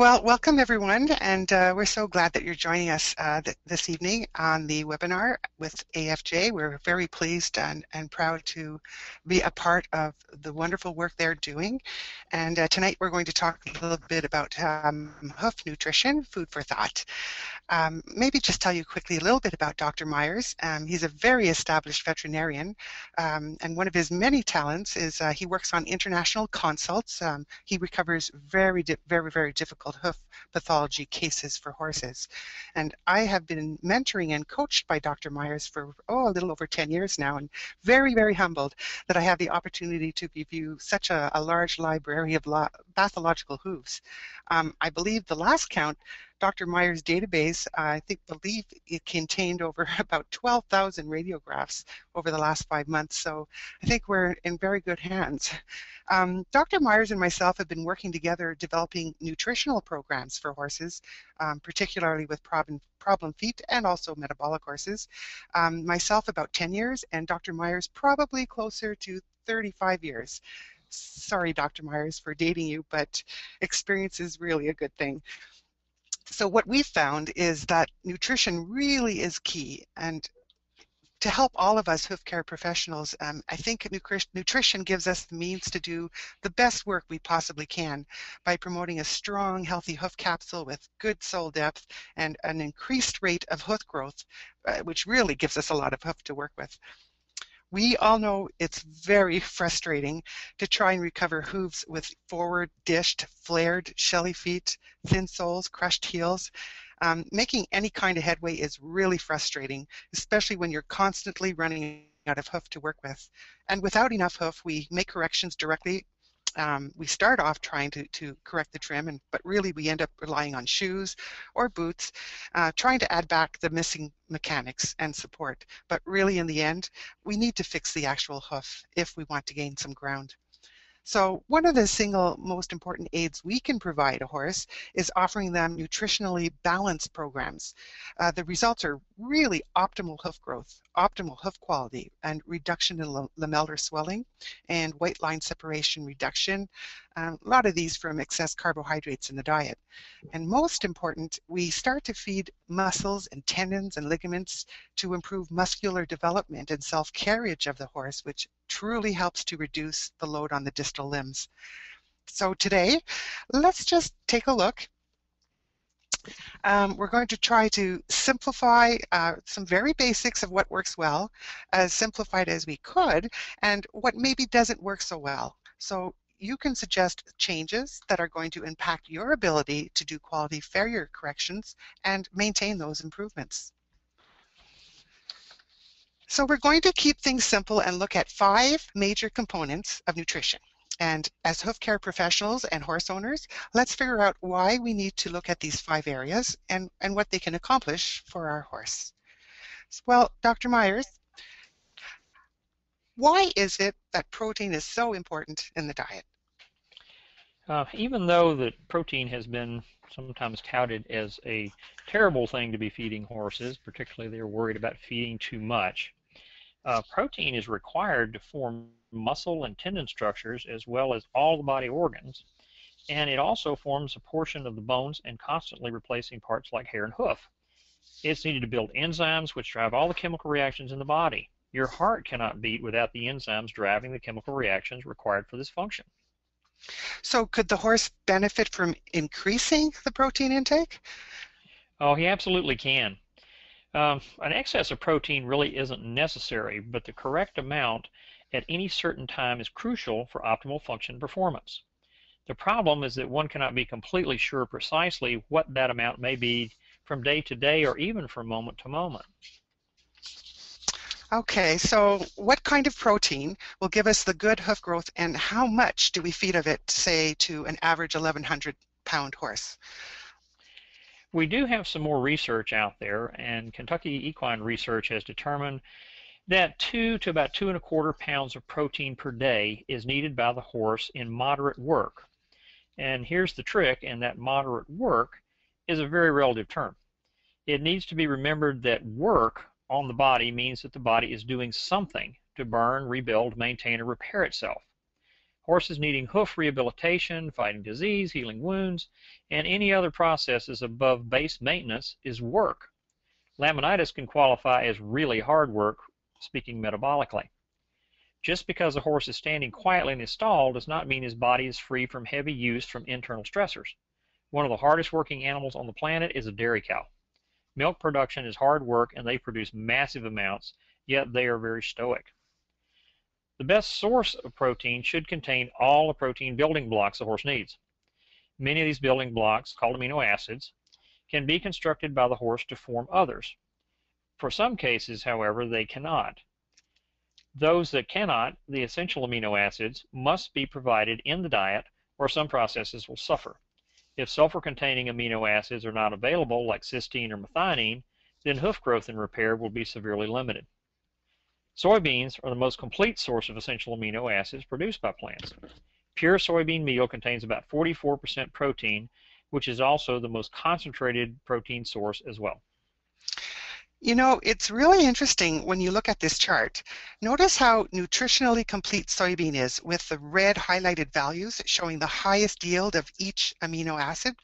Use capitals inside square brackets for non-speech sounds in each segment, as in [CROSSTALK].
Well, welcome everyone, and uh, we're so glad that you're joining us uh, th this evening on the webinar with AFJ. We're very pleased and, and proud to be a part of the wonderful work they're doing. And uh, tonight we're going to talk a little bit about um, hoof nutrition, food for thought. Um, maybe just tell you quickly a little bit about Dr. Myers. Um, he's a very established veterinarian, um, and one of his many talents is uh, he works on international consults. Um, he recovers very, very, very difficult hoof pathology cases for horses. And I have been mentoring and coached by Dr. Myers for, oh, a little over 10 years now, and very, very humbled that I have the opportunity to review such a, a large library of pathological hooves. Um, I believe the last count Dr. Myers' database, I think, believe it contained over [LAUGHS] about 12,000 radiographs over the last five months. So I think we're in very good hands. Um, Dr. Myers and myself have been working together developing nutritional programs for horses, um, particularly with problem, problem feet and also metabolic horses. Um, myself about 10 years and Dr. Myers probably closer to 35 years sorry, Dr. Myers, for dating you, but experience is really a good thing so what we found is that nutrition really is key and to help all of us hoof care professionals, um, I think nutrition gives us the means to do the best work we possibly can by promoting a strong, healthy hoof capsule with good sole depth and an increased rate of hoof growth, uh, which really gives us a lot of hoof to work with. We all know it's very frustrating to try and recover hooves with forward dished, flared, shelly feet, thin soles, crushed heels. Um, making any kind of headway is really frustrating, especially when you're constantly running out of hoof to work with. And without enough hoof, we make corrections directly um, we start off trying to, to correct the trim, and but really we end up relying on shoes or boots, uh, trying to add back the missing mechanics and support. But really in the end, we need to fix the actual hoof if we want to gain some ground. So one of the single most important aids we can provide a horse is offering them nutritionally balanced programs. Uh, the results are really optimal hoof growth, optimal hoof quality, and reduction in lamellar swelling, and white line separation reduction. Um, a lot of these from excess carbohydrates in the diet. And most important, we start to feed muscles and tendons and ligaments to improve muscular development and self-carriage of the horse, which truly helps to reduce the load on the distal limbs. So today, let's just take a look um, we're going to try to simplify uh, some very basics of what works well, as simplified as we could, and what maybe doesn't work so well. So you can suggest changes that are going to impact your ability to do quality farrier corrections and maintain those improvements. So we're going to keep things simple and look at five major components of nutrition. And as hoof care professionals and horse owners, let's figure out why we need to look at these five areas and, and what they can accomplish for our horse. Well, Dr. Myers, why is it that protein is so important in the diet? Uh, even though that protein has been sometimes touted as a terrible thing to be feeding horses, particularly they're worried about feeding too much, uh, protein is required to form muscle and tendon structures as well as all the body organs. And it also forms a portion of the bones and constantly replacing parts like hair and hoof. It's needed to build enzymes which drive all the chemical reactions in the body. Your heart cannot beat without the enzymes driving the chemical reactions required for this function. So could the horse benefit from increasing the protein intake? Oh, he absolutely can. Um, an excess of protein really isn't necessary, but the correct amount at any certain time is crucial for optimal function performance. The problem is that one cannot be completely sure precisely what that amount may be from day to day or even from moment to moment. Okay, so what kind of protein will give us the good hoof growth and how much do we feed of it, say, to an average 1100 pound horse? We do have some more research out there, and Kentucky Equine Research has determined that two to about two and a quarter pounds of protein per day is needed by the horse in moderate work. And here's the trick, and that moderate work is a very relative term. It needs to be remembered that work on the body means that the body is doing something to burn, rebuild, maintain, or repair itself. Horses needing hoof rehabilitation, fighting disease, healing wounds, and any other processes above base maintenance is work. Laminitis can qualify as really hard work, speaking metabolically. Just because a horse is standing quietly in his stall does not mean his body is free from heavy use from internal stressors. One of the hardest working animals on the planet is a dairy cow. Milk production is hard work and they produce massive amounts, yet they are very stoic. The best source of protein should contain all the protein building blocks a horse needs. Many of these building blocks, called amino acids, can be constructed by the horse to form others. For some cases, however, they cannot. Those that cannot, the essential amino acids, must be provided in the diet or some processes will suffer. If sulfur-containing amino acids are not available, like cysteine or methionine, then hoof growth and repair will be severely limited. Soybeans are the most complete source of essential amino acids produced by plants. Pure soybean meal contains about 44% protein, which is also the most concentrated protein source as well. You know, it's really interesting when you look at this chart. Notice how nutritionally complete soybean is with the red highlighted values showing the highest yield of each amino acid.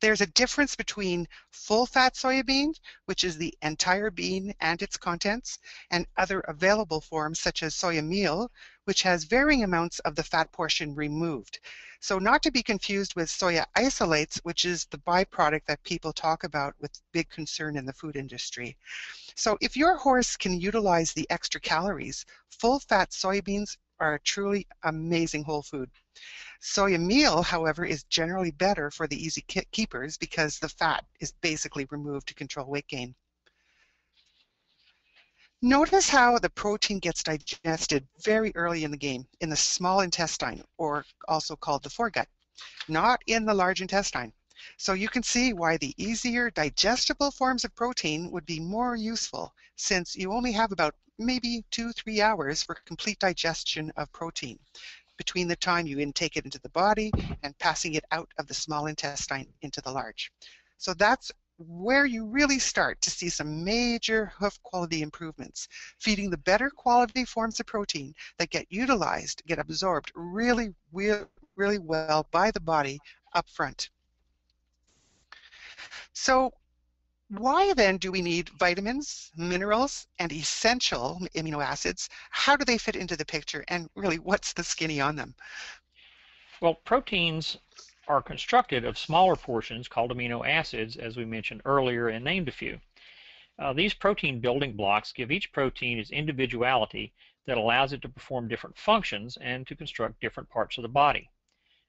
There's a difference between full-fat soybean, which is the entire bean and its contents, and other available forms such as soya meal, which has varying amounts of the fat portion removed. So not to be confused with soya isolates, which is the byproduct that people talk about with big concern in the food industry. So if your horse can utilize the extra calories, full-fat soybeans are a truly amazing whole food. Soya meal, however, is generally better for the easy keepers because the fat is basically removed to control weight gain. Notice how the protein gets digested very early in the game, in the small intestine, or also called the foregut, not in the large intestine. So you can see why the easier digestible forms of protein would be more useful since you only have about maybe two, three hours for complete digestion of protein between the time you intake it into the body and passing it out of the small intestine into the large. So that's where you really start to see some major hoof quality improvements, feeding the better quality forms of protein that get utilized, get absorbed really, really, well by the body up front. So why then do we need vitamins, minerals, and essential amino acids? How do they fit into the picture, and really, what's the skinny on them? Well, proteins are constructed of smaller portions called amino acids, as we mentioned earlier and named a few. Uh, these protein building blocks give each protein its individuality that allows it to perform different functions and to construct different parts of the body.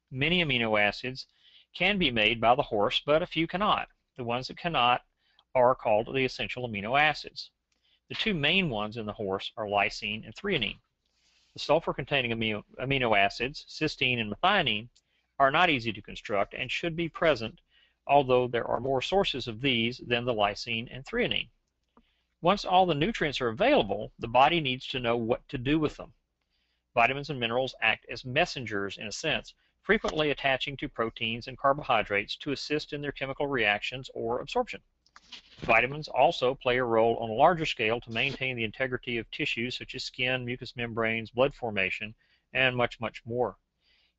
Many amino acids can be made by the horse, but a few cannot. The ones that cannot are called the essential amino acids. The two main ones in the horse are lysine and threonine. The sulfur-containing amino, amino acids, cysteine and methionine, are not easy to construct and should be present, although there are more sources of these than the lysine and threonine. Once all the nutrients are available, the body needs to know what to do with them. Vitamins and minerals act as messengers in a sense, frequently attaching to proteins and carbohydrates to assist in their chemical reactions or absorption. Vitamins also play a role on a larger scale to maintain the integrity of tissues such as skin, mucous membranes, blood formation, and much, much more.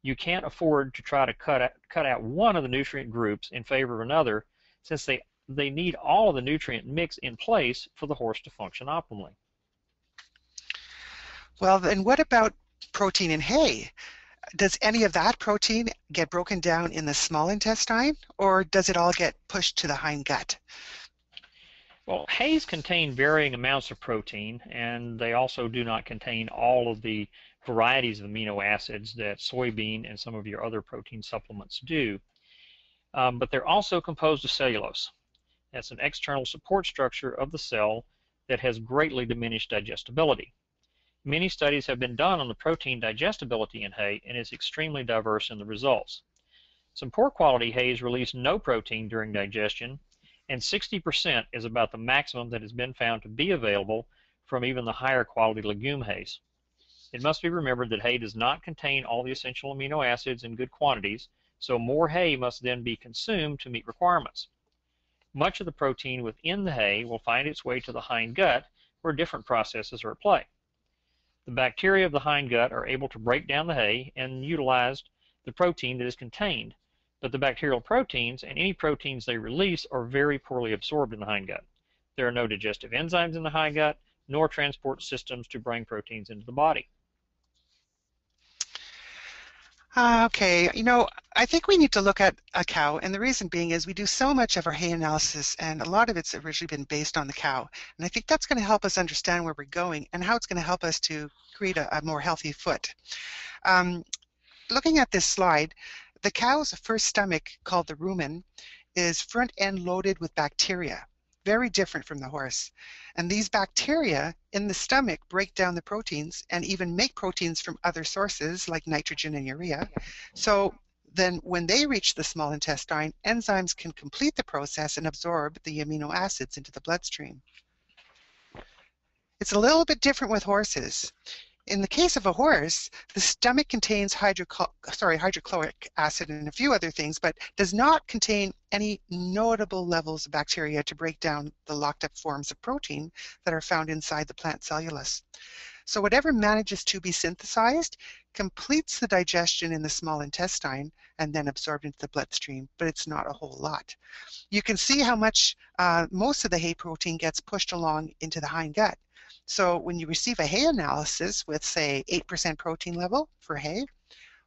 You can't afford to try to cut out, cut out one of the nutrient groups in favor of another since they, they need all of the nutrient mix in place for the horse to function optimally. Well, then what about protein in hay? does any of that protein get broken down in the small intestine or does it all get pushed to the hind gut? Well, hays contain varying amounts of protein, and they also do not contain all of the varieties of amino acids that soybean and some of your other protein supplements do. Um, but they're also composed of cellulose. That's an external support structure of the cell that has greatly diminished digestibility. Many studies have been done on the protein digestibility in hay and is extremely diverse in the results. Some poor quality hays release no protein during digestion, and 60% is about the maximum that has been found to be available from even the higher quality legume hays. It must be remembered that hay does not contain all the essential amino acids in good quantities, so more hay must then be consumed to meet requirements. Much of the protein within the hay will find its way to the hind gut, where different processes are at play. The bacteria of the hindgut are able to break down the hay and utilize the protein that is contained, but the bacterial proteins and any proteins they release are very poorly absorbed in the hindgut. There are no digestive enzymes in the hindgut, nor transport systems to bring proteins into the body. Uh, okay, you know, I think we need to look at a cow, and the reason being is we do so much of our hay analysis, and a lot of it's originally been based on the cow. And I think that's going to help us understand where we're going and how it's going to help us to create a, a more healthy foot. Um, looking at this slide, the cow's first stomach, called the rumen, is front end loaded with bacteria very different from the horse. And these bacteria in the stomach break down the proteins and even make proteins from other sources like nitrogen and urea. So then when they reach the small intestine, enzymes can complete the process and absorb the amino acids into the bloodstream. It's a little bit different with horses. In the case of a horse, the stomach contains sorry, hydrochloric acid and a few other things, but does not contain any notable levels of bacteria to break down the locked up forms of protein that are found inside the plant cellulose. So whatever manages to be synthesized completes the digestion in the small intestine and then absorbed into the bloodstream, but it's not a whole lot. You can see how much uh, most of the hay protein gets pushed along into the hindgut. So when you receive a hay analysis with, say, 8% protein level for hay,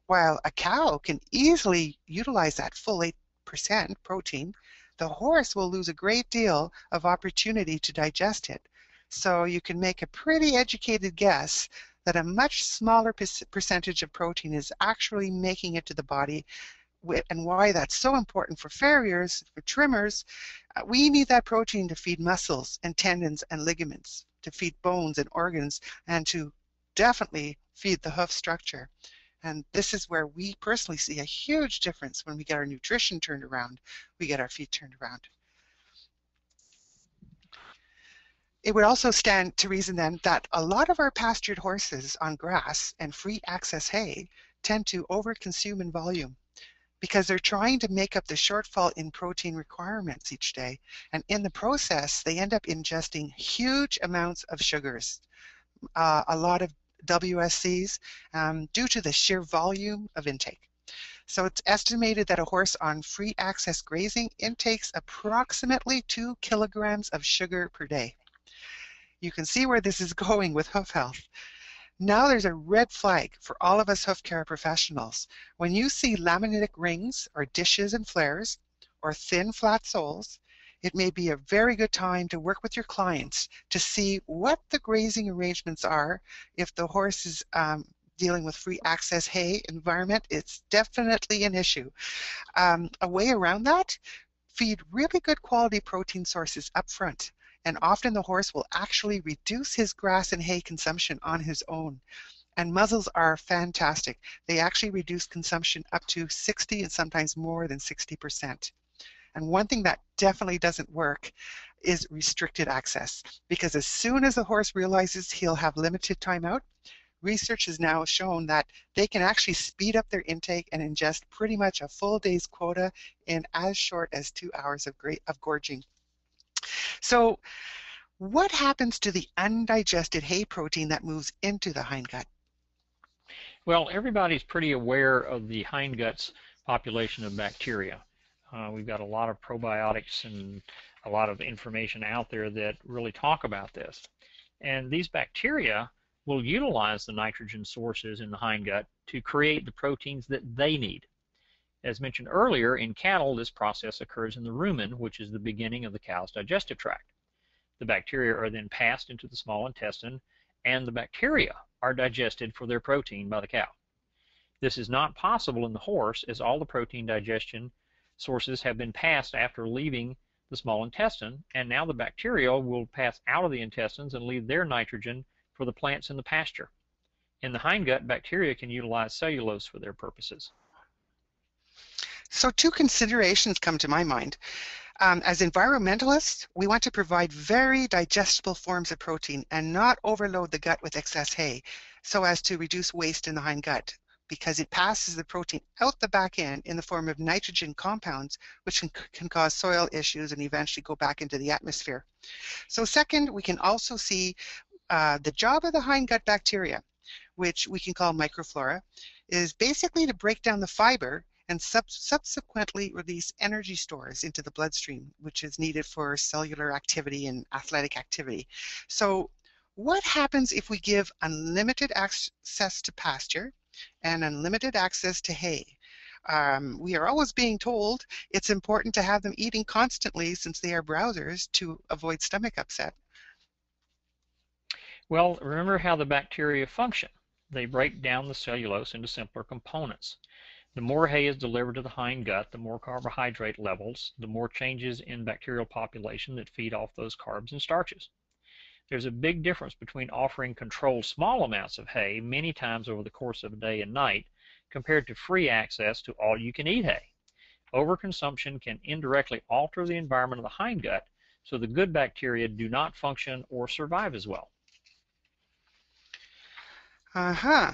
while a cow can easily utilize that full 8% protein, the horse will lose a great deal of opportunity to digest it. So you can make a pretty educated guess that a much smaller percentage of protein is actually making it to the body and why that's so important for farriers, for trimmers. Uh, we need that protein to feed muscles and tendons and ligaments to feed bones and organs and to definitely feed the hoof structure. And this is where we personally see a huge difference when we get our nutrition turned around, we get our feet turned around. It would also stand to reason then that a lot of our pastured horses on grass and free access hay tend to overconsume in volume because they're trying to make up the shortfall in protein requirements each day. And in the process, they end up ingesting huge amounts of sugars, uh, a lot of WSCs, um, due to the sheer volume of intake. So it's estimated that a horse on free access grazing intakes approximately two kilograms of sugar per day. You can see where this is [LAUGHS] going with hoof health. Now there's a red flag for all of us hoof care professionals. When you see laminitic rings or dishes and flares or thin flat soles, it may be a very good time to work with your clients to see what the grazing arrangements are. If the horse is um, dealing with free access hay environment, it's definitely an issue. Um, a way around that, feed really good quality protein sources up front and often the horse will actually reduce his grass and hay consumption on his own. And muzzles are fantastic. They actually reduce consumption up to 60 and sometimes more than 60%. And one thing that definitely doesn't work is restricted access because as soon as the horse realizes he'll have limited time out, research has now shown that they can actually speed up their intake and ingest pretty much a full day's quota in as short as two hours of, great, of gorging. So what happens to the undigested hay protein that moves into the hindgut? Well, everybody's pretty aware of the hindgut's population of bacteria. Uh, we've got a lot of probiotics and a lot of information out there that really talk about this. And these bacteria will utilize the nitrogen sources in the hindgut to create the proteins that they need. As mentioned earlier, in cattle, this process occurs in the rumen, which is the beginning of the cow's digestive tract. The bacteria are then passed into the small intestine, and the bacteria are digested for their protein by the cow. This is not possible in the horse, as all the protein digestion sources have been passed after leaving the small intestine, and now the bacteria will pass out of the intestines and leave their nitrogen for the plants in the pasture. In the hindgut, bacteria can utilize cellulose for their purposes. So two considerations come to my mind. Um, as environmentalists, we want to provide very digestible forms of protein and not overload the gut with excess hay so as to reduce waste in the hind gut because it passes the protein out the back end in the form of nitrogen compounds, which can, can cause soil issues and eventually go back into the atmosphere. So second, we can also see uh, the job of the hindgut bacteria which we can call microflora, is basically to break down the fiber and sub subsequently release energy stores into the bloodstream, which is needed for cellular activity and athletic activity. So what happens if we give unlimited access to pasture and unlimited access to hay? Um, we are always being told it's important to have them eating constantly since they are browsers to avoid stomach upset. Well, remember how the bacteria function. They break down the cellulose into simpler components. The more hay is delivered to the hind gut, the more carbohydrate levels, the more changes in bacterial population that feed off those carbs and starches. There's a big difference between offering controlled small amounts of hay many times over the course of a day and night compared to free access to all you can eat hay. Overconsumption can indirectly alter the environment of the hind gut so the good bacteria do not function or survive as well. Uh-huh.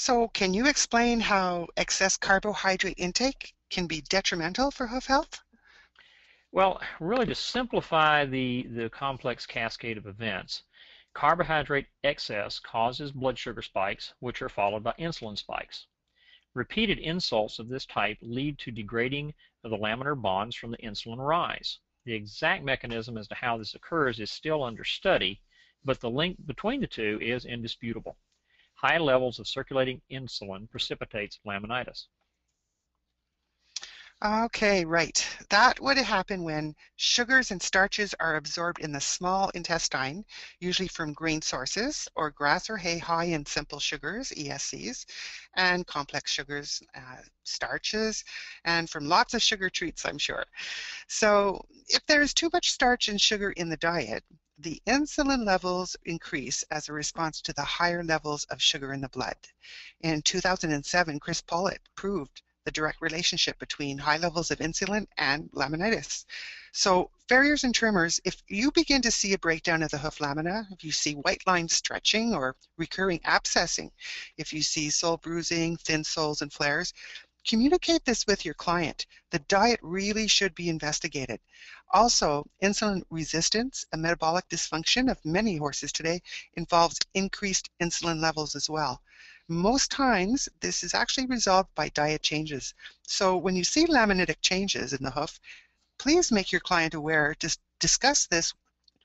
So can you explain how excess carbohydrate intake can be detrimental for hoof health? Well, really to simplify the, the complex cascade of events, carbohydrate excess causes blood sugar spikes, which are followed by insulin spikes. Repeated insults of this type lead to degrading of the laminar bonds from the insulin rise. The exact mechanism as to how this occurs is still under study, but the link between the two is indisputable. High levels of circulating insulin precipitates laminitis. Okay, right. That would happen when sugars and starches are absorbed in the small intestine, usually from grain sources or grass or hay high in simple sugars, ESCs, and complex sugars, uh, starches, and from lots of sugar treats, I'm sure. So if there is too much starch and sugar in the diet, the insulin levels increase as a response to the higher levels of sugar in the blood. In 2007, Chris Pollitt proved the direct relationship between high levels of insulin and laminitis. So farriers and trimmers, if you begin to see a breakdown of the hoof lamina, if you see white lines stretching or recurring abscessing, if you see sole bruising, thin soles and flares, communicate this with your client. The diet really should be investigated. Also, insulin resistance and metabolic dysfunction of many horses today involves increased insulin levels as well. Most times, this is actually resolved by diet changes. So when you see laminitic changes in the hoof, please make your client aware. Just discuss this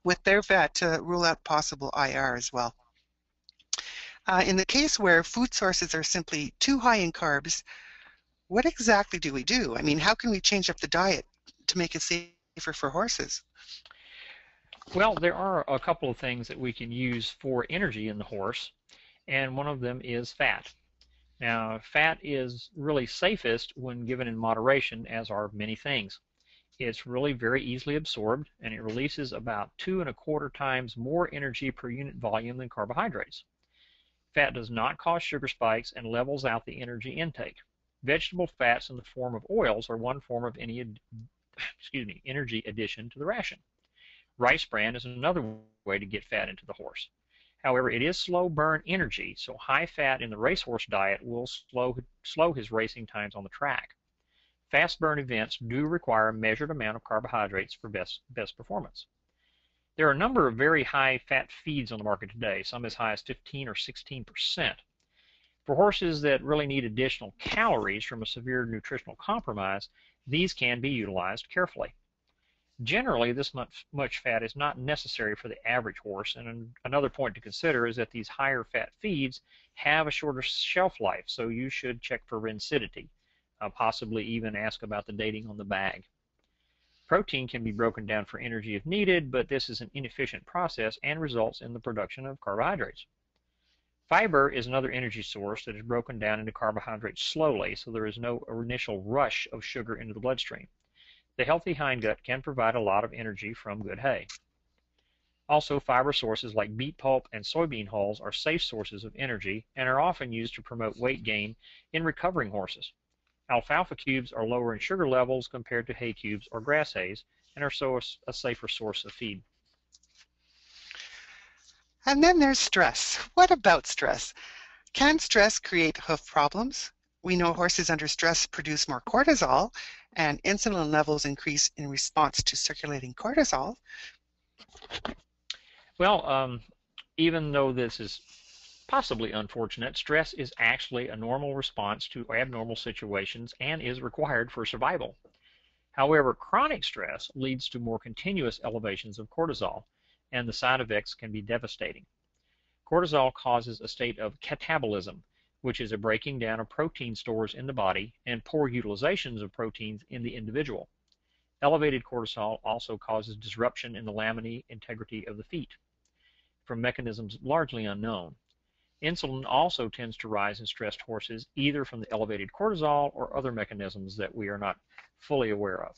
with their vet to rule out possible IR as well. Uh, in the case where food sources are simply too high in carbs, what exactly do we do? I mean, how can we change up the diet to make it safer for horses? Well, there are a couple of things that we can use for energy in the horse, and one of them is fat. Now, fat is really safest when given in moderation, as are many things. It's really very easily absorbed, and it releases about two and a quarter times more energy per unit volume than carbohydrates. Fat does not cause sugar spikes and levels out the energy intake. Vegetable fats in the form of oils are one form of any [LAUGHS] excuse me, energy addition to the ration. Rice bran is another way to get fat into the horse. However, it is slow burn energy, so high fat in the racehorse diet will slow, slow his racing times on the track. Fast burn events do require a measured amount of carbohydrates for best, best performance. There are a number of very high fat feeds on the market today, some as high as 15 or 16 percent. For horses that really need additional calories from a severe nutritional compromise, these can be utilized carefully. Generally, this much, much fat is not necessary for the average horse, and another point to consider is that these higher fat feeds have a shorter shelf life, so you should check for rancidity, uh, possibly even ask about the dating on the bag. Protein can be broken down for energy if needed, but this is an inefficient process and results in the production of carbohydrates. Fiber is another energy source that is broken down into carbohydrates slowly, so there is no initial rush of sugar into the bloodstream. The healthy hindgut can provide a lot of energy from good hay. Also, fiber sources like beet pulp and soybean hulls are safe sources of energy and are often used to promote weight gain in recovering horses. Alfalfa cubes are lower in sugar levels compared to hay cubes or grass hays and are so a safer source of feed. And then there's stress. What about stress? Can stress create hoof problems? We know horses under stress produce more cortisol, and insulin levels increase in response to circulating cortisol. Well, um, even though this is possibly unfortunate, stress is actually a normal response to abnormal situations and is required for survival. However, chronic stress leads to more continuous elevations of cortisol, and the side effects can be devastating. Cortisol causes a state of catabolism, which is a breaking down of protein stores in the body and poor utilizations of proteins in the individual. Elevated cortisol also causes disruption in the laminae integrity of the feet from mechanisms largely unknown. Insulin also tends to rise in stressed horses either from the elevated cortisol or other mechanisms that we are not fully aware of.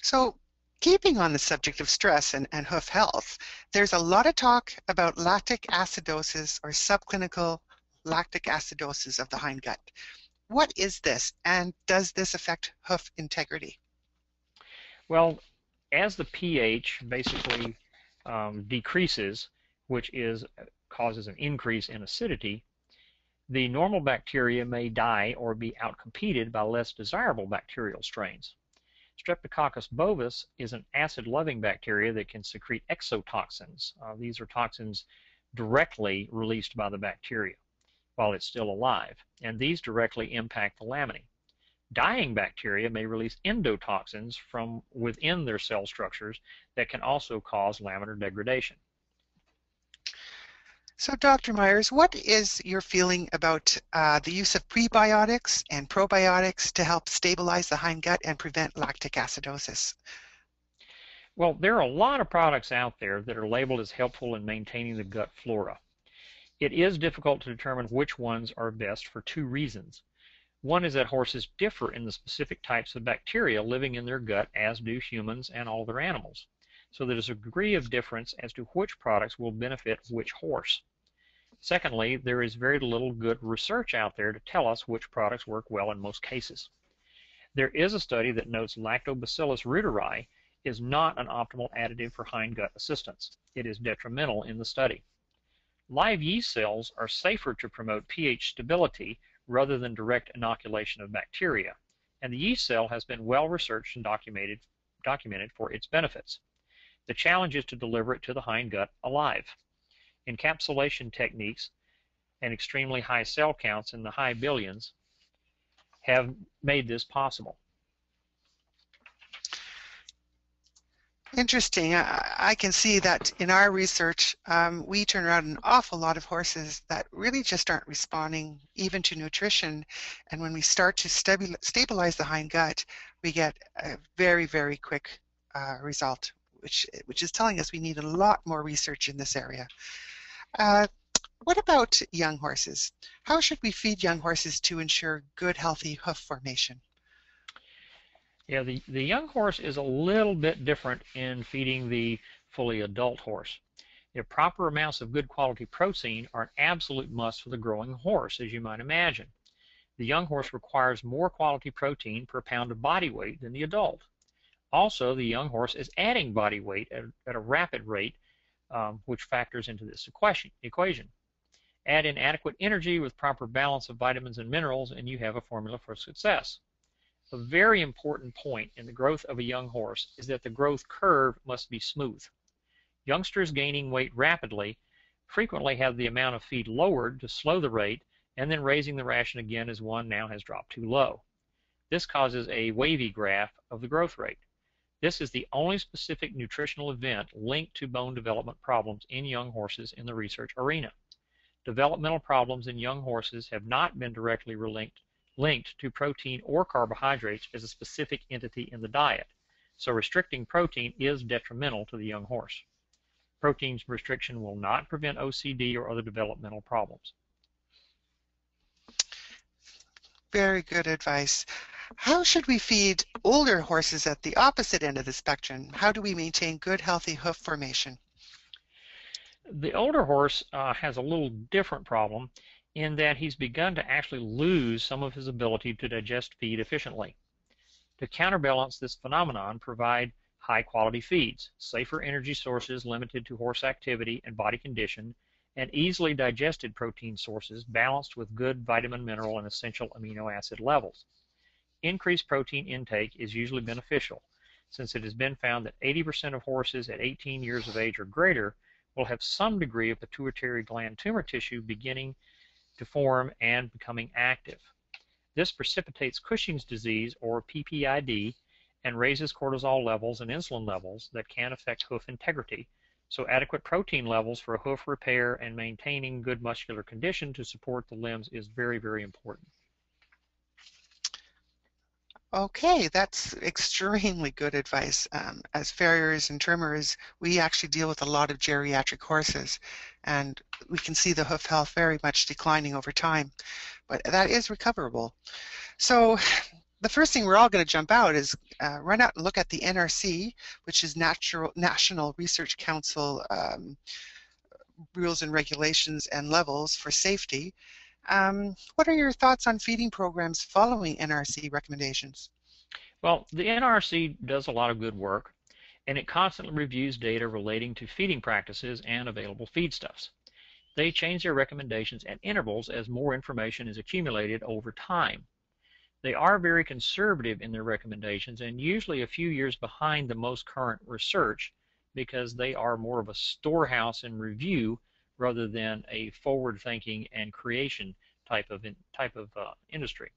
So keeping on the subject of stress and, and hoof health, there's a lot of talk about lactic acidosis or subclinical lactic acidosis of the hindgut. What is this and does this affect hoof integrity? Well, as the pH basically um, decreases, which is causes an increase in acidity, the normal bacteria may die or be outcompeted by less desirable bacterial strains. Streptococcus bovis is an acid-loving bacteria that can secrete exotoxins. Uh, these are toxins directly released by the bacteria while it's still alive, and these directly impact the laminae. Dying bacteria may release endotoxins from within their cell structures that can also cause laminar degradation. So, Dr. Myers, what is your feeling about uh, the use of prebiotics and probiotics to help stabilize the hindgut and prevent lactic acidosis? Well, there are a lot of products out there that are labeled as helpful in maintaining the gut flora. It is difficult to determine which ones are best for two reasons. One is that horses differ in the specific types of bacteria living in their gut as do humans and all other animals. So there's a degree of difference as to which products will benefit which horse. Secondly, there is very little good research out there to tell us which products work well in most cases. There is a study that notes Lactobacillus reuteri is not an optimal additive for hindgut assistance. It is detrimental in the study. Live yeast cells are safer to promote pH stability rather than direct inoculation of bacteria, and the yeast cell has been well researched and documented, documented for its benefits. The challenge is to deliver it to the hindgut alive. Encapsulation techniques and extremely high cell counts in the high billions have made this possible. Interesting. I, I, can see that in our research, um, we turn around an awful lot of horses that really just aren't responding even to nutrition. And when we start to stabilize the hindgut, we get a very, very quick uh, result, which, which is telling us we need a lot more research in this area. Uh, what about young horses? How should we feed young horses to ensure good, healthy hoof formation? Yeah, the, the young horse is a little bit different in feeding the fully adult horse. The proper amounts of good quality protein are an absolute must for the growing horse, as you might imagine. The young horse requires more quality protein per pound of body weight than the adult. Also, the young horse is adding body weight at, at a rapid rate, um, which factors into this equation. Add in adequate energy with proper balance of vitamins and minerals, and you have a formula for success. A very important point in the growth of a young horse is that the growth curve must be smooth. Youngsters gaining weight rapidly frequently have the amount of feed lowered to slow the rate and then raising the ration again as one now has dropped too low. This causes a wavy graph of the growth rate. This is the only specific nutritional event linked to bone development problems in young horses in the research arena. Developmental problems in young horses have not been directly linked linked to protein or carbohydrates as a specific entity in the diet. So restricting protein is detrimental to the young horse. Protein restriction will not prevent OCD or other developmental problems. Very good advice. How should we feed older horses at the opposite end of the spectrum? How do we maintain good, healthy hoof formation? The older horse uh, has a little different problem in that he's begun to actually lose some of his ability to digest feed efficiently. To counterbalance this phenomenon, provide high quality feeds, safer energy sources limited to horse activity and body condition, and easily digested protein sources balanced with good vitamin, mineral, and essential amino acid levels. Increased protein intake is usually beneficial since it has been found that 80% of horses at 18 years of age or greater will have some degree of pituitary gland tumor tissue beginning to form and becoming active. This precipitates Cushing's disease or PPID and raises cortisol levels and insulin levels that can affect hoof integrity. So adequate protein levels for hoof repair and maintaining good muscular condition to support the limbs is very, very important. Okay, that's extremely good advice. Um, as farriers and trimmers, we actually deal with a lot of geriatric horses, and we can see the hoof health very much declining over time, but that is recoverable. So [SIGHS] the first thing we're all going to jump out is uh, run out and look at the NRC, which is Natural, National Research Council um, rules and regulations and levels for safety, um, what are your thoughts on feeding programs following NRC recommendations? Well, the NRC does a lot of good work, and it constantly reviews data relating to feeding practices and available feedstuffs. They change their recommendations at intervals as more information is accumulated over time. They are very conservative in their recommendations and usually a few years behind the most current research because they are more of a storehouse and review rather than a forward-thinking and creation type of in, type of uh, industry.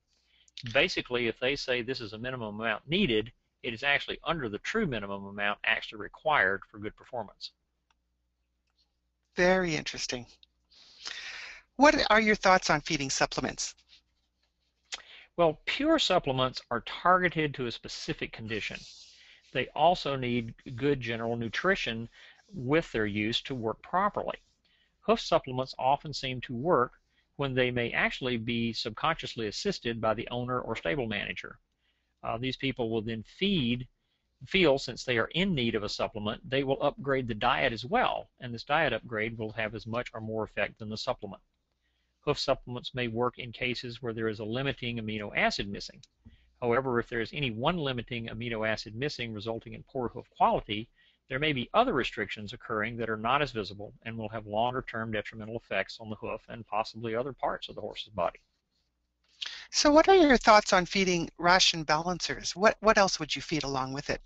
Basically, if they say this is a minimum amount needed, it is actually under the true minimum amount actually required for good performance. Very interesting. What are your thoughts on feeding supplements? Well, pure supplements are targeted to a specific condition. They also need good general nutrition with their use to work properly hoof supplements often seem to work when they may actually be subconsciously assisted by the owner or stable manager. Uh, these people will then feed, feel since they are in need of a supplement, they will upgrade the diet as well, and this diet upgrade will have as much or more effect than the supplement. Hoof supplements may work in cases where there is a limiting amino acid missing. However, if there is any one limiting amino acid missing resulting in poor hoof quality, there may be other restrictions occurring that are not as visible and will have longer term detrimental effects on the hoof and possibly other parts of the horse's body. So what are your thoughts on feeding ration balancers? What, what else would you feed along with it?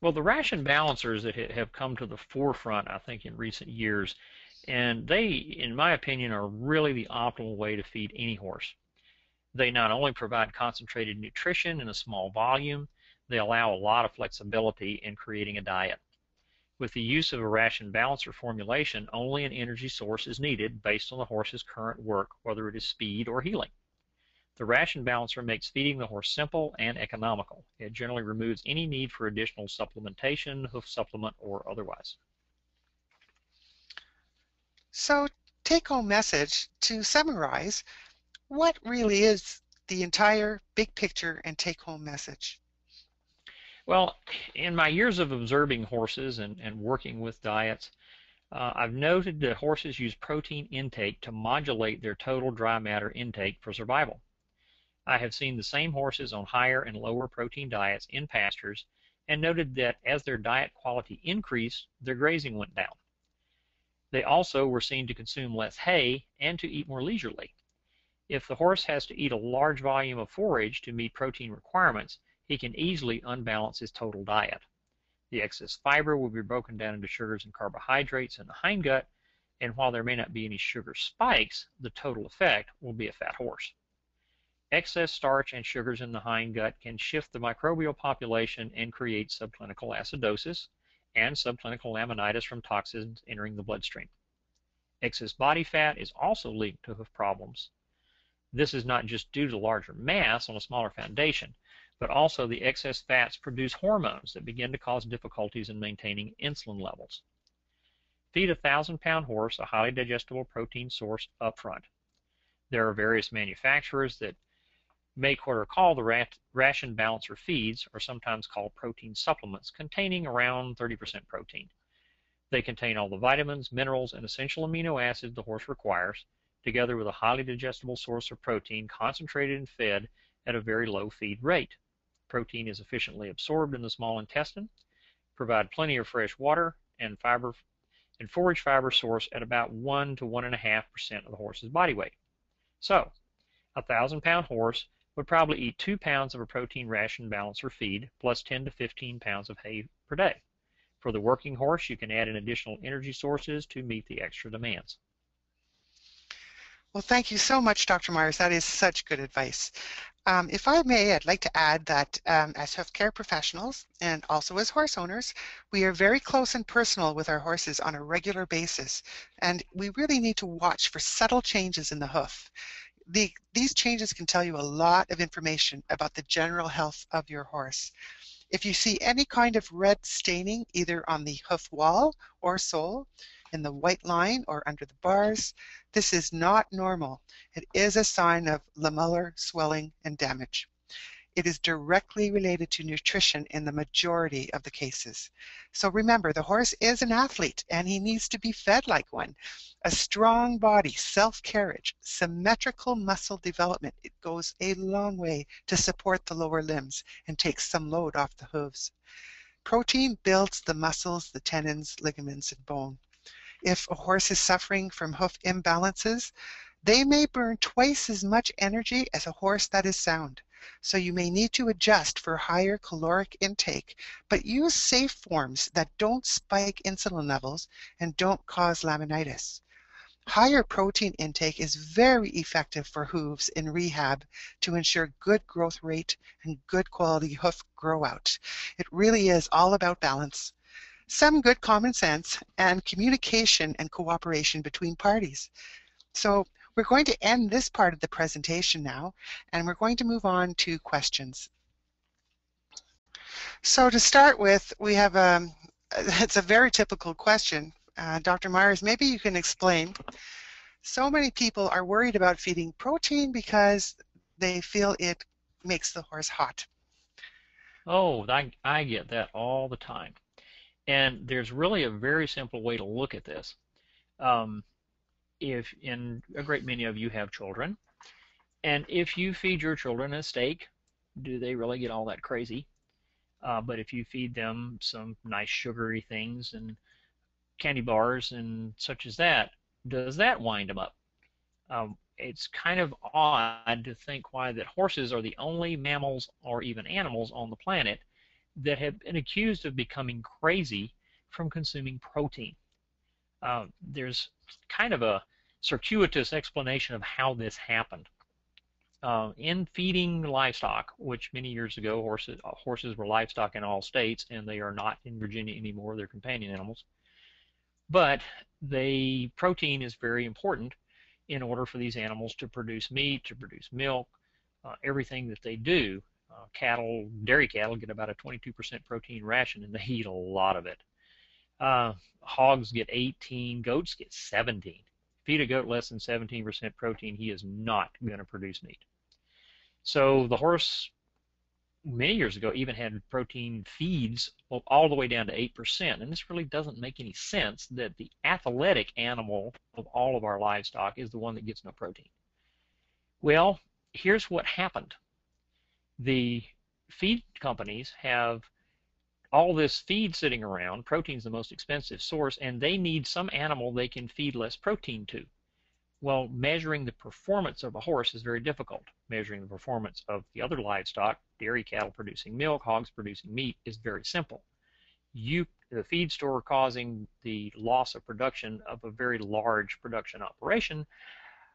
Well, the ration balancers that have come to the forefront, I think, in recent years, and they, in my opinion, are really the optimal way to feed any horse. They not only provide concentrated nutrition in a small volume, they allow a lot of flexibility in creating a diet. With the use of a ration balancer formulation, only an energy source is needed based on the horse's current work, whether it is speed or healing. The ration balancer makes feeding the horse simple and economical. It generally removes any need for additional supplementation, hoof supplement, or otherwise. So, take home message to summarize what really is the entire big picture and take home message? Well, in my years of observing horses and, and working with diets, uh, I've noted that horses use protein intake to modulate their total dry matter intake for survival. I have seen the same horses on higher and lower protein diets in pastures and noted that as their diet quality increased, their grazing went down. They also were seen to consume less hay and to eat more leisurely. If the horse has to eat a large volume of forage to meet protein requirements, he can easily unbalance his total diet. The excess fiber will be broken down into sugars and carbohydrates in the hindgut, and while there may not be any sugar spikes, the total effect will be a fat horse. Excess starch and sugars in the hindgut can shift the microbial population and create subclinical acidosis and subclinical laminitis from toxins entering the bloodstream. Excess body fat is also linked to hoof problems. This is not just due to larger mass on a smaller foundation, but also the excess fats produce hormones that begin to cause difficulties in maintaining insulin levels. Feed a thousand pound horse a highly digestible protein source up front. There are various manufacturers that make what are called the ration balancer feeds, or sometimes called protein supplements, containing around 30% protein. They contain all the vitamins, minerals, and essential amino acids the horse requires, together with a highly digestible source of protein concentrated and fed at a very low feed rate protein is efficiently absorbed in the small intestine, provide plenty of fresh water and fiber and forage fiber source at about 1 to 1.5% of the horse's body weight. So, a thousand pound horse would probably eat 2 pounds of a protein ration balancer feed plus 10 to 15 pounds of hay per day. For the working horse, you can add in additional energy sources to meet the extra demands. Well, thank you so much, Dr. Myers. That is such good advice. Um, if I may, I'd like to add that um, as healthcare professionals and also as horse owners, we are very close and personal with our horses on a regular basis, and we really need to watch for subtle changes in the hoof. The, these changes can tell you a lot of information about the general health of your horse. If you see any kind of red staining either on the hoof wall or sole, in the white line or under the bars, this is not normal. It is a sign of lamellar swelling and damage. It is directly related to nutrition in the majority of the cases. So remember, the horse is an athlete and he needs to be fed like one. A strong body, self-carriage, symmetrical muscle development, it goes a long way to support the lower limbs and takes some load off the hooves. Protein builds the muscles, the tendons, ligaments, and bone if a horse is suffering from hoof imbalances, they may burn twice as much energy as a horse that is sound. So you may need to adjust for higher caloric intake, but use safe forms that don't spike insulin levels and don't cause laminitis. Higher protein intake is very effective for hooves in rehab to ensure good growth rate and good quality hoof grow out. It really is all about balance some good common sense, and communication and cooperation between parties. So we're going to end this part of the presentation now, and we're going to move on to questions. So to start with, we have a, um, [LAUGHS] it's a very typical question. Uh, Dr. Myers, maybe you can explain. So many people are worried about feeding protein because they feel it makes the horse hot. Oh, I, I get that all the time. And there's really a very simple way to look at this. Um, if, and a great many of you have children, and if you feed your children a steak, do they really get all that crazy? Uh, but if you feed them some nice sugary things and candy bars and such as that, does that wind them up? Um, it's kind of odd to think why that horses are the only mammals or even animals on the planet that have been accused of becoming crazy from consuming protein. Uh, there's kind of a circuitous explanation of how this happened. Uh, in feeding livestock, which many years ago horses, uh, horses were livestock in all states, and they are not in Virginia anymore, they're companion animals. But the protein is very important in order for these animals to produce meat, to produce milk, uh, everything that they do uh, cattle, dairy cattle get about a 22% protein ration and they eat a lot of it. Uh, hogs get 18, goats get 17. Feed a goat less than 17% protein, he is not going to produce meat. So the horse many years ago even had protein feeds all the way down to 8%. And this really doesn't make any sense that the athletic animal of all of our livestock is the one that gets no protein. Well, here's what happened the feed companies have all this feed sitting around. Protein's the most expensive source, and they need some animal they can feed less protein to. Well, measuring the performance of a horse is very difficult. Measuring the performance of the other livestock, dairy cattle producing milk, hogs producing meat, is very simple. You, the feed store causing the loss of production of a very large production operation,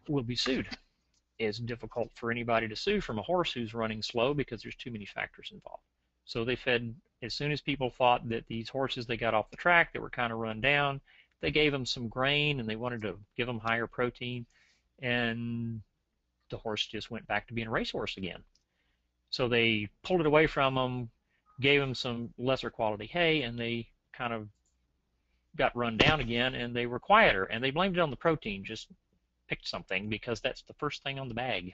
will be sued is difficult for anybody to sue from a horse who's running slow because there's too many factors involved. So they fed, as soon as people thought that these horses they got off the track that were kind of run down, they gave them some grain and they wanted to give them higher protein, and the horse just went back to being a racehorse again. So they pulled it away from them, gave them some lesser quality hay, and they kind of got run down again, and they were quieter. And they blamed it on the protein, just picked something because that's the first thing on the bag.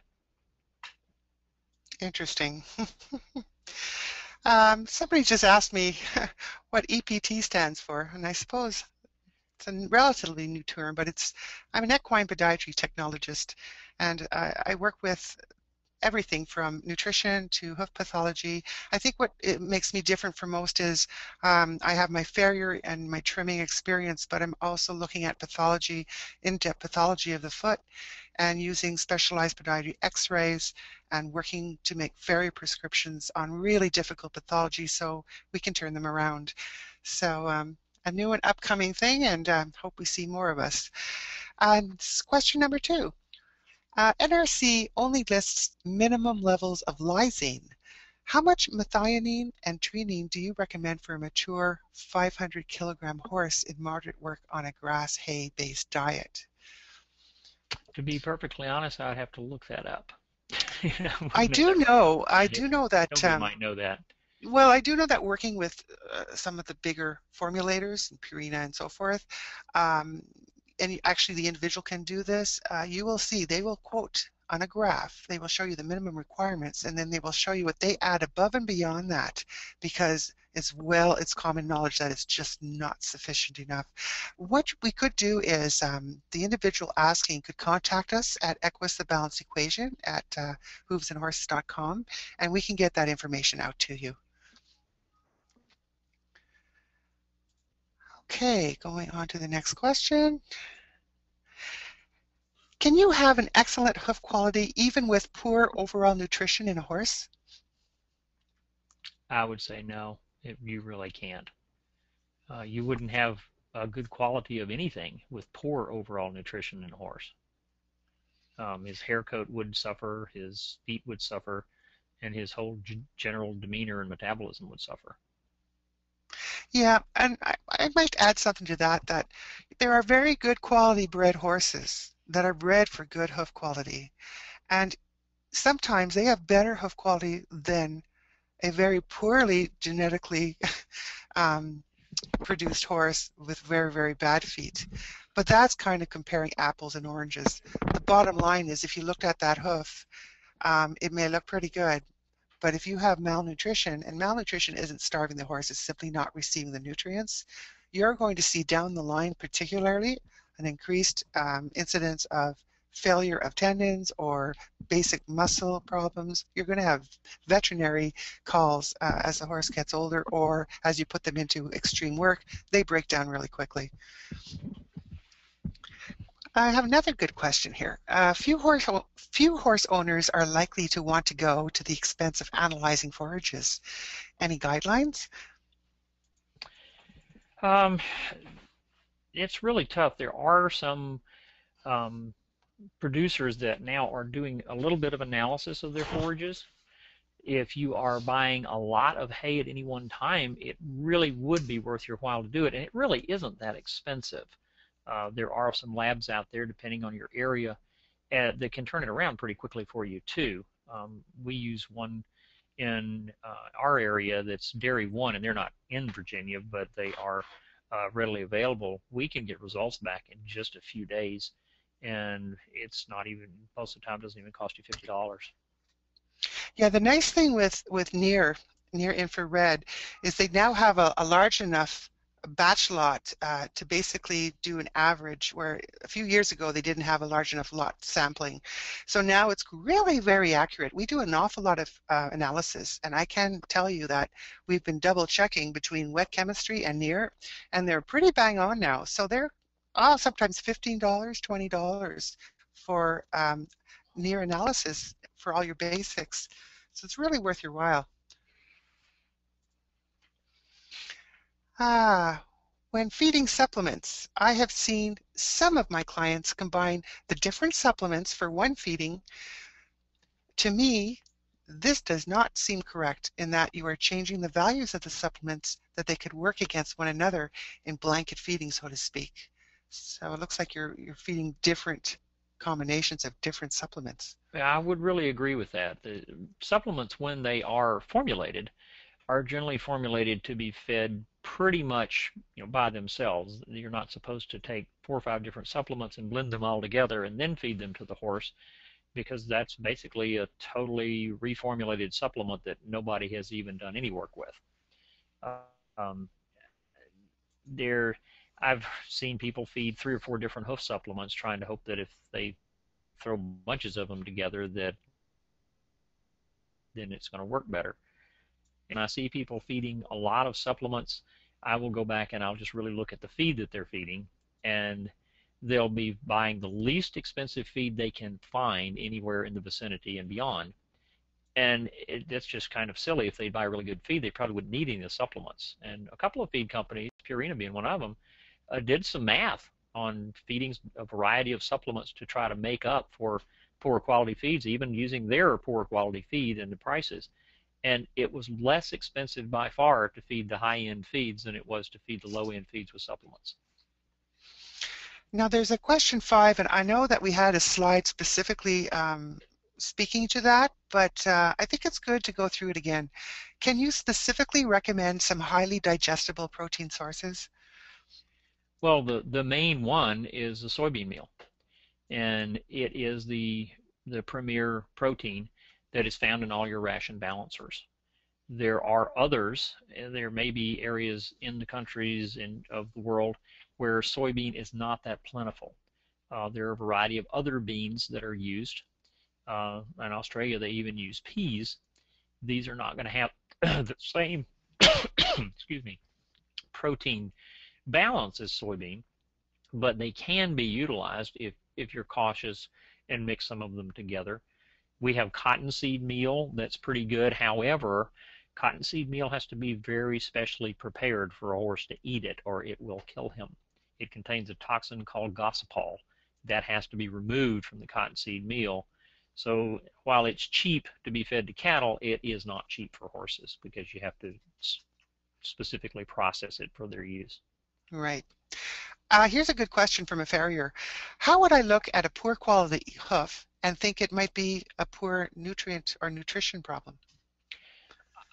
Interesting. [LAUGHS] um, somebody just asked me [LAUGHS] what EPT stands for, and I suppose it's a relatively new term, but it's I'm an equine podiatry technologist, and I, I work with everything from nutrition to hoof pathology. I think what it makes me different from most is um, I have my farrier and my trimming experience, but I'm also looking at pathology, in-depth pathology of the foot. and using specialized podiatry x-rays and working to make very prescriptions on really difficult pathology so we can turn them around. So um, a new and upcoming thing and um, hope we see more of us. Um, question number two. Uh, NRC only lists minimum levels of lysine. How much methionine and threonine do you recommend for a mature 500 kilogram horse in moderate work on a grass hay based diet? To be perfectly honest, I'd have to look that up. [LAUGHS] I do know. I do [LAUGHS] know that. Um, might know that. Well, I do know that working with uh, some of the bigger formulators, and Purina and so forth, um, and actually the individual can do this, uh, you will see they will quote on a graph, they will show you the minimum requirements and then they will show you what they add above and beyond that because it's well, it's common knowledge that it's just not sufficient enough. What we could do is um, the individual asking could contact us at Equus the Balance Equation at uh, hoovesandhorses.com and we can get that information out to you. Okay, going on to the next question. Can you have an excellent hoof quality even with poor overall nutrition in a horse? I would say no, it, you really can't. Uh, you wouldn't have a good quality of anything with poor overall nutrition in a horse. Um, his hair coat would suffer, his feet would suffer, and his whole general demeanor and metabolism would suffer. Yeah, and I, I might add something to that, that there are very good quality bred horses that are bred for good hoof quality. And sometimes they have better hoof quality than a very poorly genetically [LAUGHS] um, produced horse with very, very bad feet. But that's kind of comparing apples and oranges. The bottom line is if you looked at that hoof, um, it may look pretty good, but if you have malnutrition, and malnutrition isn't starving the horse, it's simply not receiving the nutrients, you're going to see down the line, particularly, an increased um, incidence of failure of tendons or basic muscle problems. You're going to have veterinary calls uh, as the horse gets older or as you put them into extreme work, they break down really quickly. I have another good question here. Uh, few, horse, few horse owners are likely to want to go to the expense of analyzing forages. Any guidelines? Um, it's really tough. There are some um, producers that now are doing a little bit of analysis of their forages. If you are buying a lot of hay at any one time, it really would be worth your while to do it, and it really isn't that expensive. Uh, there are some labs out there, depending on your area, uh, that can turn it around pretty quickly for you too. Um, we use one in uh, our area that's Dairy One, and they're not in Virginia, but they are uh, readily available. We can get results back in just a few days, and it's not even most of the time doesn't even cost you fifty dollars. Yeah, the nice thing with with near near infrared is they now have a, a large enough batch lot uh, to basically do an average where a few years ago they didn't have a large enough lot sampling. So now it's really very accurate. We do an awful lot of uh, analysis and I can tell you that we've been double checking between wet chemistry and near and they're pretty bang on now. So they're oh, sometimes $15, $20 for um, near analysis for all your basics. So it's really worth your while. Ah, when feeding supplements, I have seen some of my clients combine the different supplements for one feeding. To me, this does not seem correct in that you are changing the values of the supplements that they could work against one another in blanket feeding, so to speak. So it looks like you're you're feeding different combinations of different supplements. Yeah, I would really agree with that. The supplements, when they are formulated, are generally formulated to be fed pretty much you know by themselves. You're not supposed to take four or five different supplements and blend them all together and then feed them to the horse because that's basically a totally reformulated supplement that nobody has even done any work with. Uh, um, there, I've seen people feed three or four different hoof supplements trying to hope that if they throw bunches of them together that then it's going to work better and I see people feeding a lot of supplements, I will go back and I'll just really look at the feed that they're feeding. And they'll be buying the least expensive feed they can find anywhere in the vicinity and beyond. And it, that's just kind of silly. If they buy a really good feed, they probably wouldn't need any of the supplements. And a couple of feed companies, Purina being one of them, uh, did some math on feeding a variety of supplements to try to make up for poor quality feeds, even using their poor quality feed and the prices. And it was less expensive by far to feed the high end feeds than it was to feed the low end feeds with supplements. Now there's a question five, and I know that we had a slide specifically um, speaking to that, but uh, I think it's good to go through it again. Can you specifically recommend some highly digestible protein sources? Well, the, the main one is the soybean meal, and it is the, the premier protein that is found in all your ration balancers. There are others, and there may be areas in the countries in, of the world where soybean is not that plentiful. Uh, there are a variety of other beans that are used. Uh, in Australia, they even use peas. These are not going to have [COUGHS] the same, [COUGHS] excuse me, protein balance as soybean, but they can be utilized if, if you're cautious and mix some of them together. We have cottonseed meal that's pretty good. However, cottonseed meal has to be very specially prepared for a horse to eat it or it will kill him. It contains a toxin called gossypol that has to be removed from the cottonseed meal. So while it's cheap to be fed to cattle, it is not cheap for horses because you have to specifically process it for their use. Right. Uh, here's a good question from a farrier. How would I look at a poor quality hoof and think it might be a poor nutrient or nutrition problem?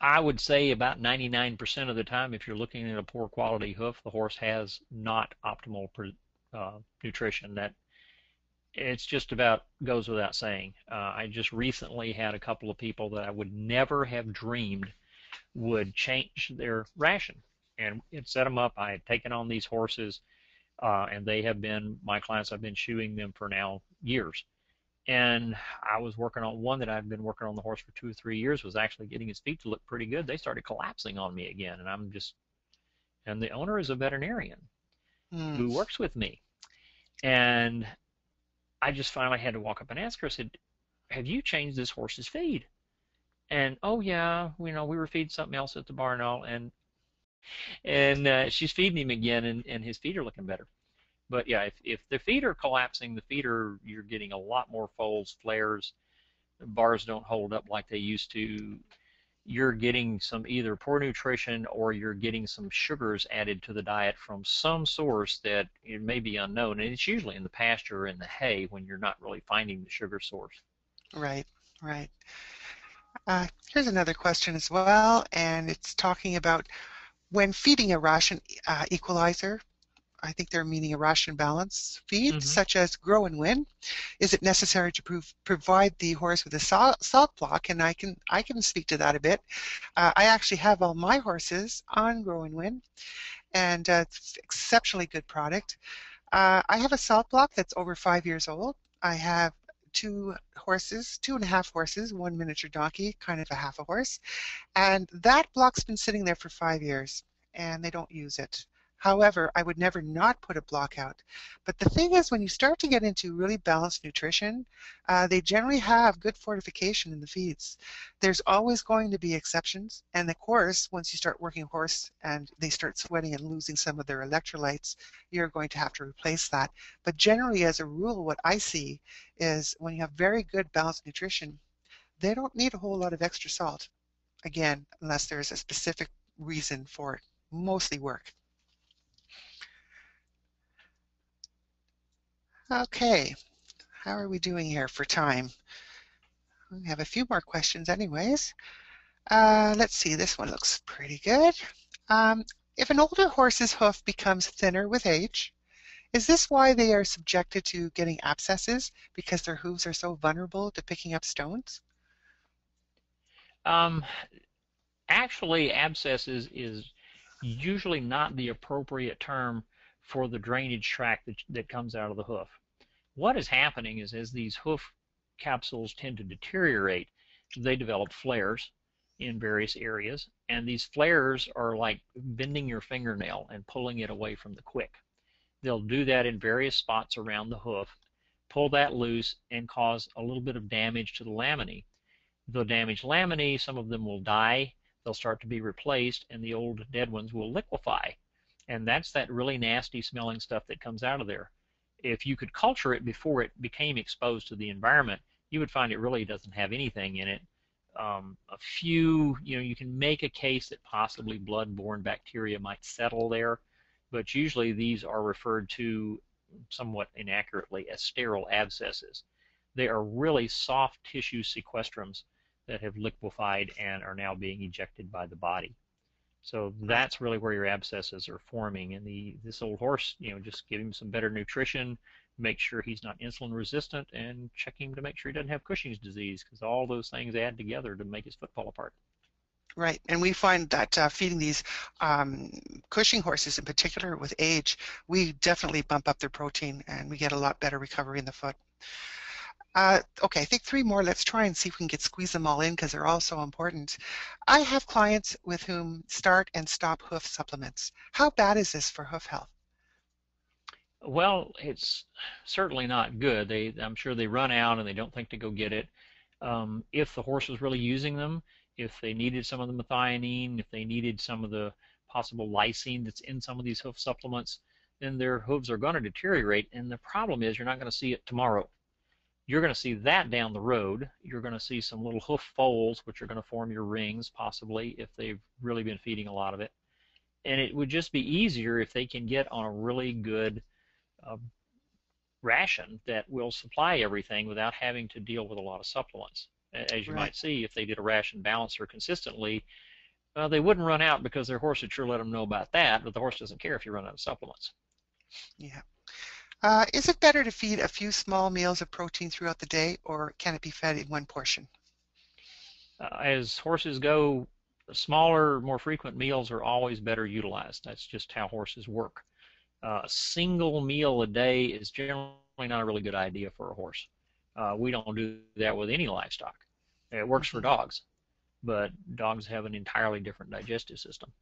I would say about 99% of the time, if you're looking at a poor quality hoof, the horse has not optimal uh, nutrition. That it's just about goes without saying. Uh, I just recently had a couple of people that I would never have dreamed would change their ration and it set them up. I had taken on these horses, uh, and they have been my clients. I've been shoeing them for now years, and I was working on one that I've been working on the horse for two or three years. Was actually getting his feet to look pretty good. They started collapsing on me again, and I'm just. And the owner is a veterinarian mm. who works with me, and I just finally had to walk up and ask her. I said, "Have you changed this horse's feed?" And oh yeah, you know we were feeding something else at the barn all, and and uh, she's feeding him again, and, and his feet are looking better. But yeah, if, if the feet are collapsing, the feet are you're getting a lot more folds, flares, bars don't hold up like they used to. You're getting some either poor nutrition or you're getting some sugars added to the diet from some source that it may be unknown, and it's usually in the pasture or in the hay when you're not really finding the sugar source. Right, right. Uh, here's another question as well, and it's talking about when feeding a ration uh, equalizer, I think they're meaning a ration balance feed, mm-hmm. such as Grow and Win. Is it necessary to prove, provide the horse with a salt, salt, block? And I can I can speak to that a bit. Uh, I actually have all my horses on Grow and Win, and uh, it's exceptionally good product. Uh, I have a salt block that's over five years old. I have two horses, two and a half horses, one miniature donkey, kind of a half a horse. And that block's been sitting there for five years and they don't use it. However, I would never not put a block out. But the thing is, when you start to get into really balanced nutrition, uh, they generally have good fortification in the feeds. There's always going to be exceptions, and of course, once you start working horse and they start sweating and losing some of their electrolytes, you're going to have to replace that. But generally, as a rule, what I see is when you have very good balanced nutrition, they don't need a whole lot of extra salt. Again, unless there's a specific reason for it. Mostly work. Okay, how are we doing here for time? We have a few more questions anyways. Uh, let's see, this one looks pretty good. Um, if an older horse's hoof becomes thinner with age, is this why they are subjected to getting abscesses because their hooves are so vulnerable to picking up stones? Um, actually, abscesses is usually not the appropriate term for the drainage tract that, that comes out of the hoof what is happening is as these hoof capsules tend to deteriorate, they develop flares in various areas, and these flares are like bending your fingernail and pulling it away from the quick. they'll do that in various spots around the hoof, pull that loose, and cause a little bit of damage to the laminae. The damaged laminae, some of them will die, they'll start to be replaced, and the old dead ones will liquefy. And that's that really nasty smelling stuff that comes out of there. If you could culture it before it became exposed to the environment, you would find it really doesn't have anything in it um, a few, you know, you can make a case that possibly blood-borne bacteria might settle there, but usually these are referred to somewhat inaccurately as sterile abscesses. They are really soft tissue sequestrums that have liquefied and are now being ejected by the body. So that's really where your abscesses are forming. And the this old horse, you know, just give him some better nutrition, make sure he's not insulin resistant, and check him to make sure he doesn't have Cushing's disease, because all those things add together to make his foot fall apart. Right, and we find that uh, feeding these um, Cushing horses in particular with age, we definitely bump up their protein and we get a lot better recovery in the foot. Uh, okay, I think three more. Let's try and see if we can get squeeze them all in because they're all so important. I have clients with whom start and stop hoof supplements. How bad is this for hoof health? Well, it's certainly not good. They, I'm sure they run out and they don't think to go get it. Um, if the horse was really using them, if they needed some of the methionine, if they needed some of the possible lysine that's in some of these hoof supplements, then their hooves are going to deteriorate. And the problem is you're not going to see it tomorrow. You're going to see that down the road. You're going to see some little hoof folds, which are going to form your rings, possibly, if they've really been feeding a lot of it. And it would just be easier if they can get on a really good uh, ration that will supply everything without having to deal with a lot of supplements. As you right. might see, if they did a ration balancer consistently, uh, they wouldn't run out because their horse would sure let them know about that, but the horse doesn't care if you run out of supplements. Yeah. Uh, is it better to feed a few small meals of protein throughout the day, or can it be fed in one portion? Uh, as horses go, smaller, more frequent meals are always better utilized. That's just how horses work a single meal a day is generally not a really good idea for a horse. Uh, we don't do that with any livestock. It works for mm-hmm. dogs, but dogs have an entirely different digestive system.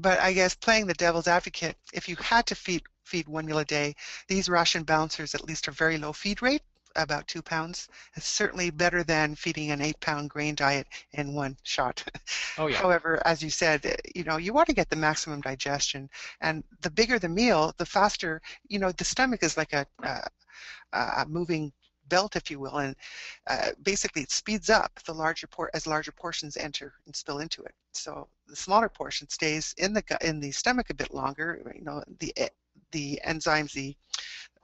But I guess playing the devil's advocate, if you had to feed feed one meal a day, these ration balancers at least are very low feed rate, about two pounds. It's certainly better than feeding an eight pound grain diet in one shot. Oh, yeah. However, as you said, you know, you want to get the maximum digestion. And the bigger the meal, the faster, you know, the stomach is like a, a, a moving belt, if you will, and uh, basically it speeds up the larger por- as larger portions enter and spill into it. So the smaller portion stays in the in the stomach a bit longer. You know, the eh, the enzymes, the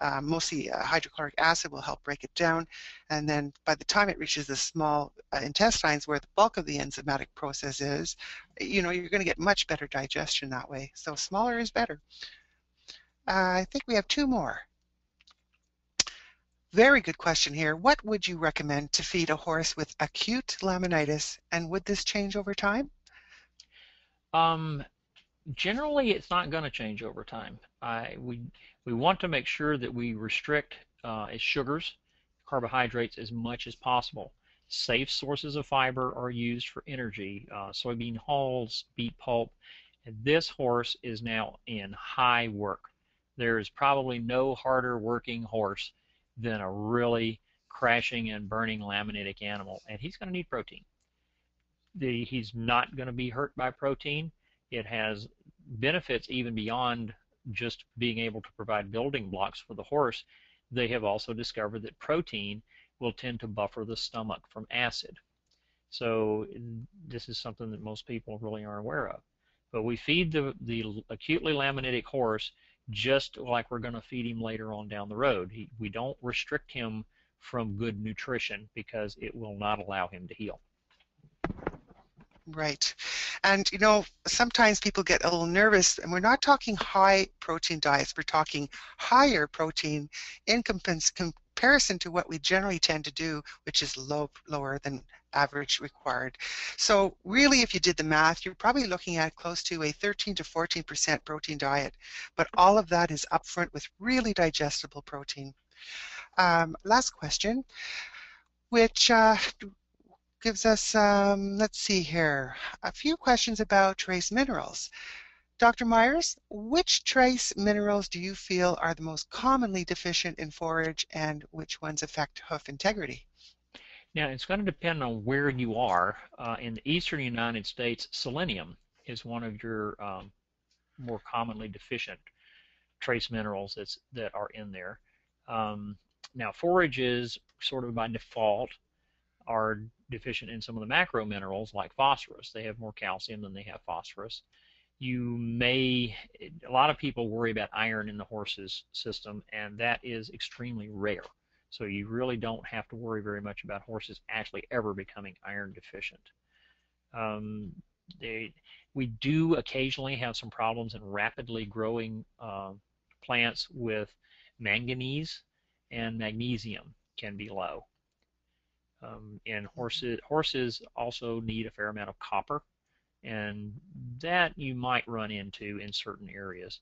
uh, mostly uh, hydrochloric acid will help break it down. And then by the time it reaches the small uh, intestines where the bulk of the enzymatic process is, you know, you're going to get much better digestion that way. So smaller is better. I think we have two more. Very good question here. What would you recommend to feed a horse with acute laminitis, and would this change over time? Um, generally, it's not going to change over time. I we we want to make sure that we restrict uh, sugars, carbohydrates as much as possible. Safe sources of fiber are used for energy, uh, soybean hulls, beet pulp, this horse is now in high work. There is probably no harder working horse than a really crashing and burning laminitic animal, and he's going to need protein. The, he's not going to be hurt by protein. It has benefits even beyond just being able to provide building blocks for the horse, they have also discovered that protein will tend to buffer the stomach from acid. So this is something that most people really aren't aware of. But we feed the, the acutely laminitic horse just like we're going to feed him later on down the road. He, we don't restrict him from good nutrition because it will not allow him to heal. Right. And you know, sometimes people get a little nervous, and we're not talking high protein diets, we're talking higher protein in comparison to what we generally tend to do, which is low, lower than average required. So really, if you did the math, you're probably looking at close to a 13 to 14% protein diet, but all of that is upfront with really digestible protein. Um, last question, which uh, gives us, um, let's see here, a few questions about trace minerals. Dr. Myers, which trace minerals do you feel are the most commonly deficient in forage and which ones affect hoof integrity? Now, it's going to depend on where you are. Uh, in the eastern United States, selenium is one of your um, more commonly deficient trace minerals that's, that are in there. Um, now, forages, sort of by default, are deficient in some of the macro minerals like phosphorus. They have more calcium than they have phosphorus. You may, a lot of people worry about iron in the horse's system, and that is extremely rare. So you really don't have to worry very much about horses actually ever becoming iron deficient. Um, they, we do occasionally have some problems in rapidly growing uh, plants with manganese and magnesium can be low. Um, and horses, horses also need a fair amount of copper, and that you might run into in certain areas.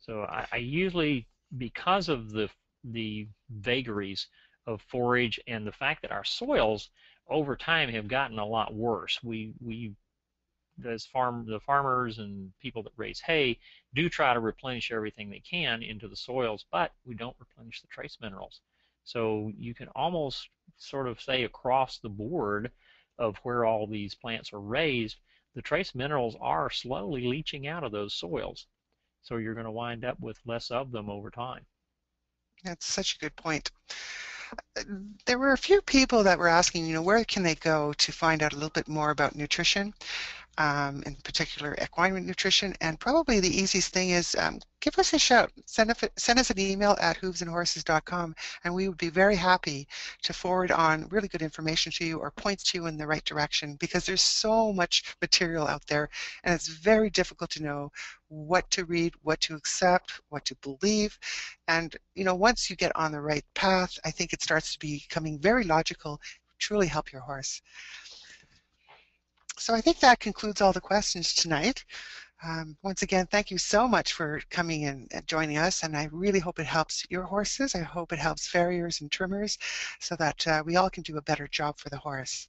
So I, I usually, because of the the vagaries of forage and the fact that our soils over time have gotten a lot worse. We we as farm the farmers and people that raise hay do try to replenish everything they can into the soils, but we don't replenish the trace minerals. So you can almost sort of say across the board of where all these plants are raised, the trace minerals are slowly leaching out of those soils. So you're going to wind up with less of them over time. That's such a good point. There were a few people that were asking, you know, where can they go to find out a little bit more about nutrition? Um, in particular equine nutrition. And probably the easiest thing is um, give us a shout. Send, a, send us an email at hoovesandhorses.com and we would be very happy to forward on really good information to you or points to you in the right direction because there's so much material out there and it's very difficult to know what to read, what to accept, what to believe. And, you know, once you get on the right path, I think it starts to be becoming very logical, truly help your horse. So I think that concludes all the questions tonight. Um, once again, thank you so much for coming and joining us, and I really hope it helps your horses. I hope it helps farriers and trimmers so that uh, we all can do a better job for the horse.